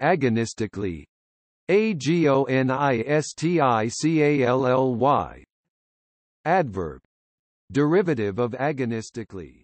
agonistically. Agonistically adverb. Derivative of agonistically.